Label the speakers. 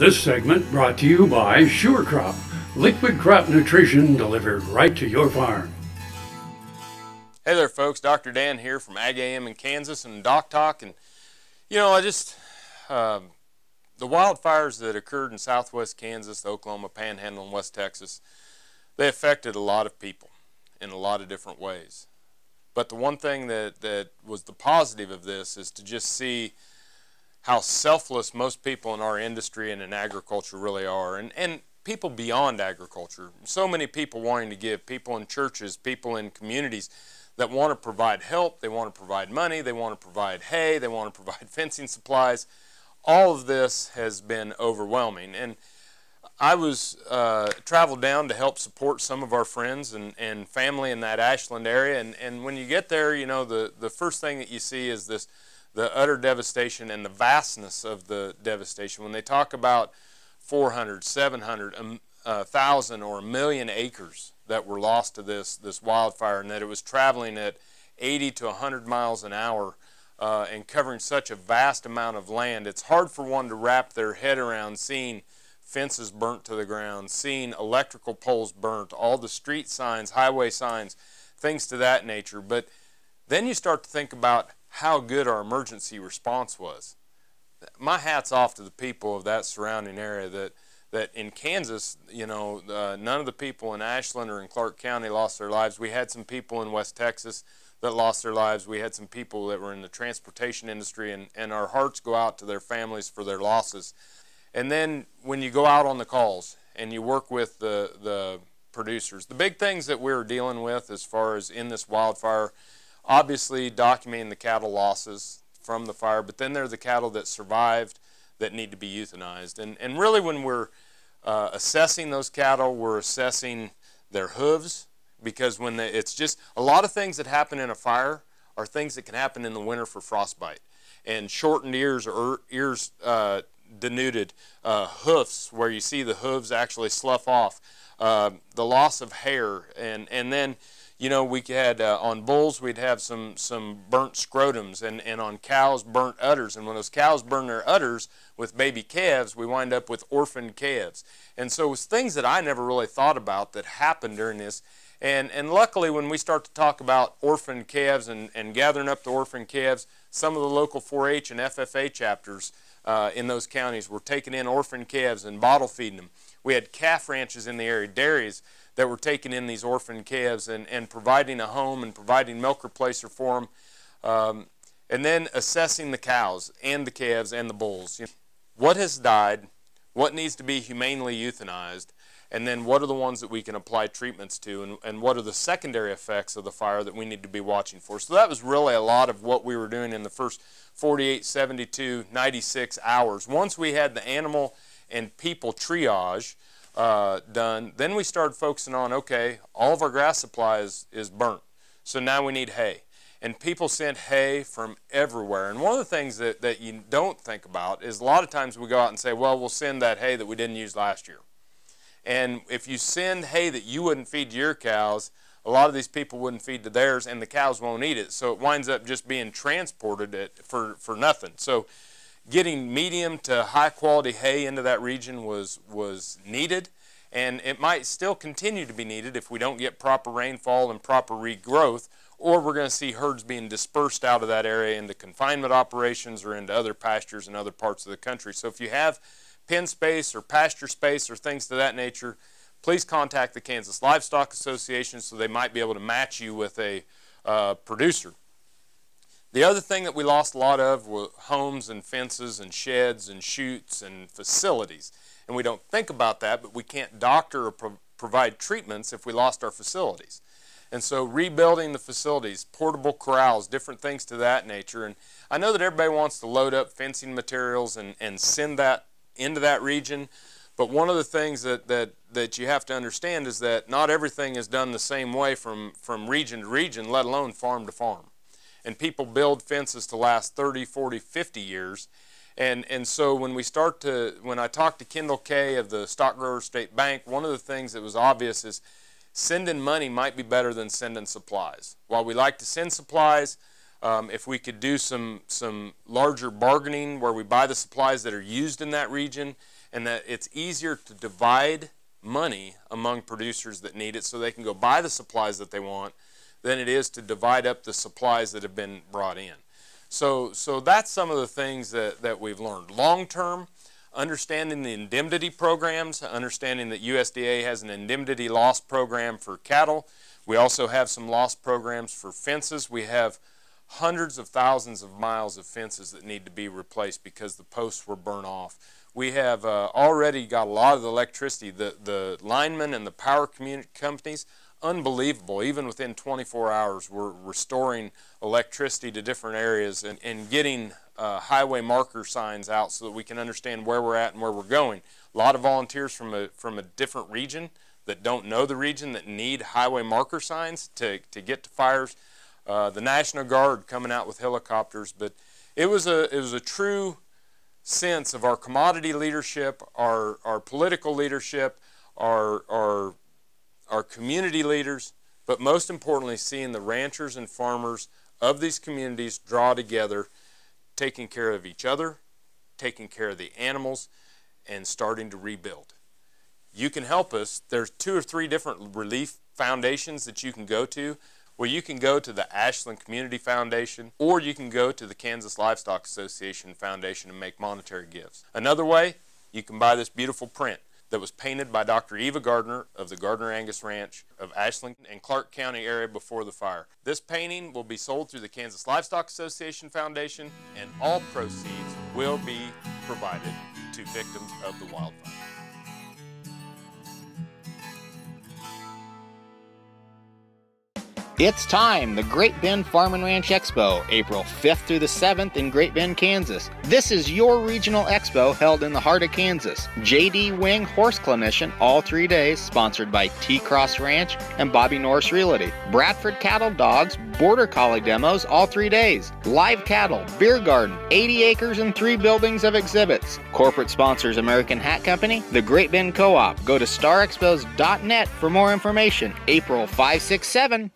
Speaker 1: This segment brought to you by Sure Crop, liquid crop nutrition delivered right to your farm.
Speaker 2: Hey there, folks. Dr. Dan here from Ag AM in Kansas and Doc Talk. And, you know, I just, uh, the wildfires that occurred in southwest Kansas, the Oklahoma Panhandle, and West Texas, they affected a lot of people in a lot of different ways. But the one thing that, that was the positive of this is to just see how selfless most people in our industry and in agriculture really are, and, and people beyond agriculture. So many people wanting to give, people in churches, people in communities that want to provide help, they want to provide money, they want to provide hay, they want to provide fencing supplies. All of this has been overwhelming. And I was uh, traveled down to help support some of our friends and, and family in that Ashland area. And, and when you get there, you know, the, the first thing that you see is this the utter devastation and the vastness of the devastation. When they talk about 400, 700, a, a thousand or a million acres that were lost to this, this wildfire and that it was traveling at 80 to 100 miles an hour uh, and covering such a vast amount of land, it's hard for one to wrap their head around seeing fences burnt to the ground, seeing electrical poles burnt, all the street signs, highway signs, things to that nature. But then you start to think about how good our emergency response was. My hat's off to the people of that surrounding area that that in Kansas, you know, uh, none of the people in Ashland or in Clark County lost their lives. We had some people in West Texas that lost their lives. We had some people that were in the transportation industry, and, and our hearts go out to their families for their losses. And then when you go out on the calls and you work with the, the producers, the big things that we're dealing with as far as in this wildfire obviously documenting the cattle losses from the fire, but then there are the cattle that survived that need to be euthanized. And, and really when we're uh, assessing those cattle, we're assessing their hooves because when it's just a lot of things that happen in a fire are things that can happen in the winter for frostbite. And shortened ears or ears uh, denuded, uh, hoofs where you see the hooves actually slough off, uh, the loss of hair, and, and then you know, we had uh, on bulls we'd have some some burnt scrotums, and and on cows burnt udders. And when those cows burn their udders with baby calves, we wind up with orphaned calves. And so it was things that I never really thought about that happened during this. And and luckily, when we start to talk about orphaned calves and and gathering up the orphaned calves, some of the local 4-H and FFA chapters uh, in those counties were taking in orphaned calves and bottle feeding them. We had calf ranches in the area, dairies that were taking in these orphan calves and, and providing a home and providing milk replacer for them. Um, and then assessing the cows and the calves and the bulls. What has died? What needs to be humanely euthanized? And then what are the ones that we can apply treatments to? And, and what are the secondary effects of the fire that we need to be watching for? So that was really a lot of what we were doing in the first 48, 72, 96 hours. Once we had the animal and people triage, uh, done. Then we started focusing on, okay, all of our grass supply is, is burnt. So now we need hay. And people sent hay from everywhere. And one of the things that, that you don't think about is a lot of times we go out and say, well, we'll send that hay that we didn't use last year. And if you send hay that you wouldn't feed to your cows, a lot of these people wouldn't feed to theirs and the cows won't eat it. So it winds up just being transported for, for nothing. So getting medium to high quality hay into that region was, was needed and it might still continue to be needed if we don't get proper rainfall and proper regrowth or we're going to see herds being dispersed out of that area into confinement operations or into other pastures in other parts of the country. So if you have pen space or pasture space or things to that nature, please contact the Kansas Livestock Association so they might be able to match you with a uh, producer. The other thing that we lost a lot of were homes and fences and sheds and chutes and facilities. And we don't think about that, but we can't doctor or pro provide treatments if we lost our facilities. And so rebuilding the facilities, portable corrals, different things to that nature. And I know that everybody wants to load up fencing materials and, and send that into that region. But one of the things that, that, that you have to understand is that not everything is done the same way from, from region to region, let alone farm to farm and people build fences to last 30, 40, 50 years. And, and so when we start to, when I talked to Kendall Kay of the Stock Grower State Bank, one of the things that was obvious is sending money might be better than sending supplies. While we like to send supplies, Um, if we could do some, some larger bargaining where we buy the supplies that are used in that region and that it's easier to divide money among producers that need it so they can go buy the supplies that they want than it is to divide up the supplies that have been brought in. So, so that's some of the things that, that we've learned. Long term, understanding the indemnity programs, understanding that USDA has an indemnity loss program for cattle. We also have some loss programs for fences. We have hundreds of thousands of miles of fences that need to be replaced because the posts were burnt off. We have uh, already got a lot of the electricity. The, the linemen and the power companies, unbelievable. Even within 24 hours, we're restoring electricity to different areas and, and getting uh, highway marker signs out so that we can understand where we're at and where we're going. A lot of volunteers from a, from a different region that don't know the region that need highway marker signs to, to get to fires uh, the National Guard coming out with helicopters, but it was a, it was a true sense of our commodity leadership, our, our political leadership, our, our, our community leaders, but most importantly, seeing the ranchers and farmers of these communities draw together, taking care of each other, taking care of the animals, and starting to rebuild. You can help us. There's two or three different relief foundations that you can go to where you can go to the Ashland Community Foundation or you can go to the Kansas Livestock Association Foundation and make monetary gifts. Another way, you can buy this beautiful print that was painted by Dr. Eva Gardner of the Gardner Angus Ranch of Ashland and Clark County area before the fire. This painting will be sold through the Kansas Livestock Association Foundation and all proceeds will be provided to victims of the wildfire.
Speaker 3: It's time, the Great Bend Farm and Ranch Expo, April 5th through the 7th in Great Bend, Kansas. This is your regional expo held in the heart of Kansas. JD Wing Horse Clinician all three days, sponsored by T Cross Ranch and Bobby Norris Realty. Bradford Cattle Dogs, Border Collie demos all three days. Live cattle, beer garden, 80 acres and three buildings of exhibits. Corporate sponsors American Hat Company, the Great Bend Co op. Go to starexpos.net for more information. April 567.